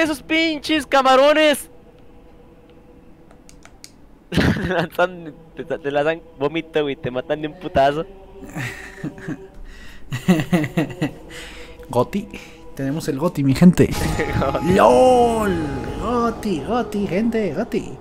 esos pinches camarones. te lanzan, te, vómito, güey, te matan de un putazo. Goti. Tenemos el Goti, mi gente. LOL. Goti, Goti, gente, Goti.